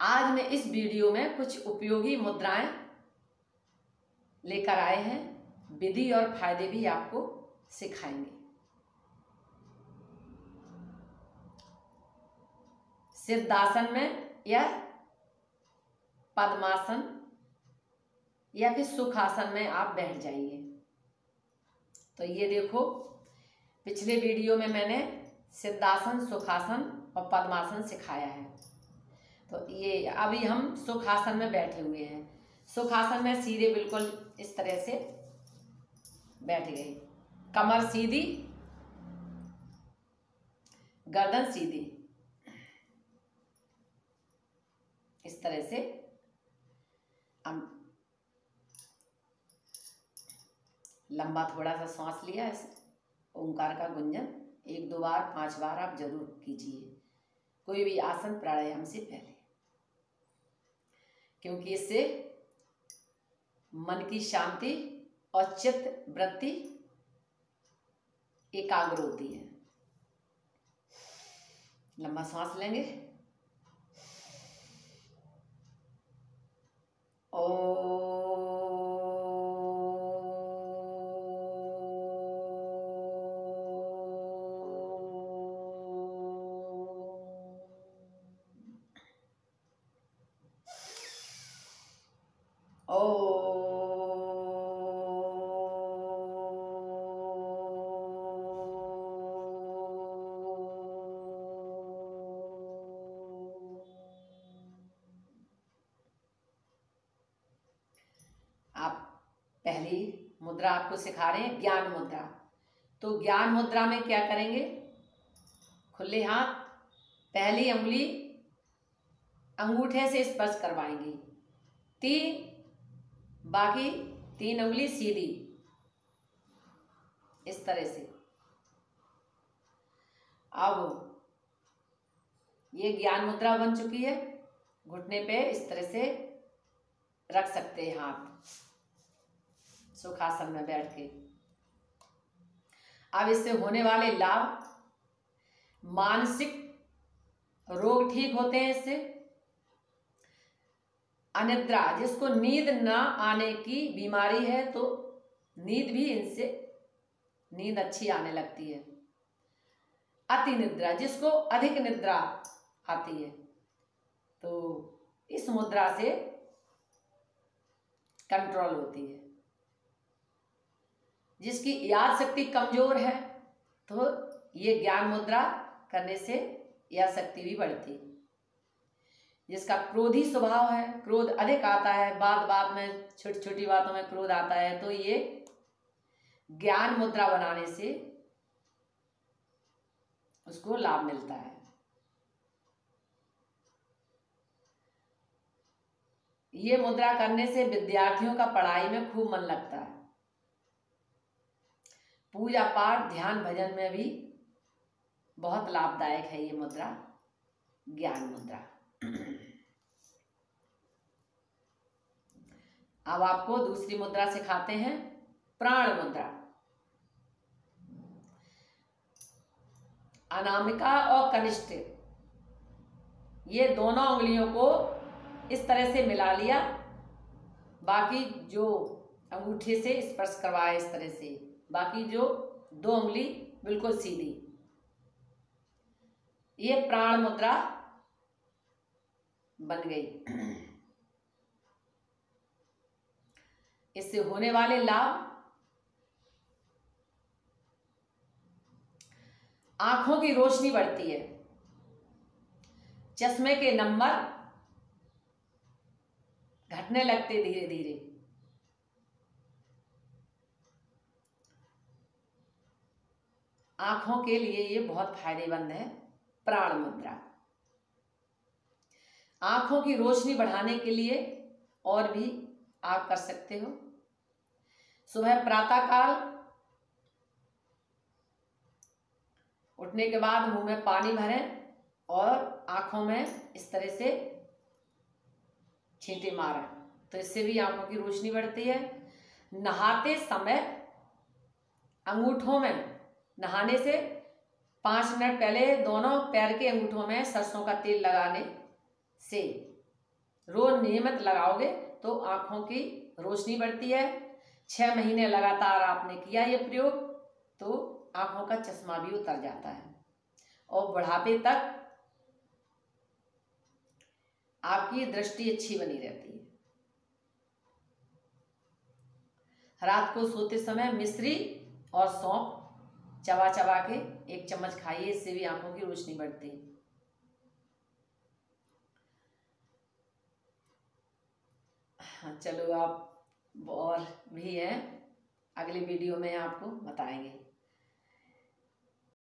आज मैं इस वीडियो में कुछ उपयोगी मुद्राएँ लेकर आए हैं, विधि और फ़ायदे भी आपको सिखाएँगे। सिद्धासन में या पद्मासन या फिर सुखासन में आप बैठ जाइए तो ये देखो, पिछले वीडियो में मैंने सिद्धासन, सुखासन और पद्मासन सिखाया है। तो ये अभी हम सुखासन में बैठे हुए हैं। सुखासन में सीधे बिल्कुल इस तरह से बैठ गए। कमर सीधी, गर्दन सीधी। इस तरह से हम लंबा थोड़ा सा सांस लिया इस ओंकार का गुंजन। एक दो बार, पाँच बार आप ज़रूर कीजिए। कोई भी आसन प्राणायाम से पहले। क्योंकि इससे मन की शांति और चित्त वृत्ति एकाग्र होती है। लंबा सांस लेंगे। आप पहली मुद्रा आपको सिखा रहे हैं, ज्ञान मुद्रा। तो ज्ञान मुद्रा में क्या करेंगे? खुले हाथ, पहली उंगली अंगूठे से स्पर्श करवाएँगे। तीन, बाकी तीन उंगली सीधी। इस तरह से। अब ये ज्ञान मुद्रा बन चुकी है। घुटने पे इस तरह से रख सकते हैं हाथ। सुखासन में बैठ के अब इससे होने वाले लाभ मानसिक रोग ठीक होते हैं इससे। अनिद्रा, जिसको नींद न आने की बीमारी है तो नींद भी इनसे, नींद अच्छी आने लगती है। अति निद्रा, जिसको अधिक निद्रा आती है तो इस मुद्रा से कंट्रोल होती है। जिसकी याद शक्ति कमज़ोर है तो ये ज्ञान मुद्रा करने से याद शक्ति भी बढ़ती। जिसका क्रोधी स्वभाव है, क्रोध अधिक आता है बात बात में छोटी छोटी बातों में क्रोध आता है तो ये ज्ञान मुद्रा बनाने से उसको लाभ मिलता है। ये मुद्रा करने से विद्यार्थियों का पढ़ाई में खूब मन लगता है। पूजा पाठ, ध्यान भजन में भी बहुत लाभदायक है ये मुद्रा, ज्ञान मुद्रा। अब आपको दूसरी मुद्रा सिखाते हैं, प्राण मुद्रा। अनामिका और कनिष्ठ, ये दोनों उंगलियों को इस तरह से मिला लिया, बाकी जो अंगूठे से स्पर्श करवाया इस तरह से। बाकी जो दो उंगली बिल्कुल सीधी। ये प्राण मुद्रा बन गई। इससे होने वाले लाभ, आँखों की रोशनी बढ़ती है, चश्मे के नंबर घटने लगते धीरे धीरे आँखों के लिए ये बहुत फ़ायदेमंद है, प्राण मुद्रा। आँखों की रोशनी बढ़ाने के लिए और भी आप कर सकते हो। सुबह प्रातःकाल, उठने के बाद मुँह में पानी भरें और आँखों में इस तरह से छींटे मारें। तो इससे भी आँखों की रोशनी बढ़ती है। नहाते समय अंगूठों में नहाने से पाँच मिनट पहले दोनों पैर के अंगूठों में सरसों का तेल लगाने से रोज नियमित लगाओगे तो आँखों की रोशनी बढ़ती है। छः महीने लगातार आपने किया ये प्रयोग तो आँखों का चश्मा भी उतर जाता है। और बुढ़ापे तक आपकी दृष्टि अच्छी बनी रहती है। रात को सोते समय मिश्री और सौंप चबा चबा के एक चम्मच खाइए, इससे भी आँखों की रोशनी बढ़ती है। हाँ चलो आप और भी है। अगले वीडियो में आपको बताएँगे।